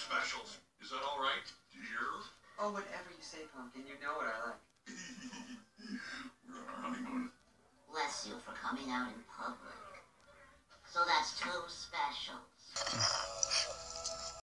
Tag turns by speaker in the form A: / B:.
A: specials. Is that all right, dear?
B: Oh, whatever you say, Pumpkin. You know what I like.
A: We're on our honeymoon.
C: Bless you for coming out in public. So that's two.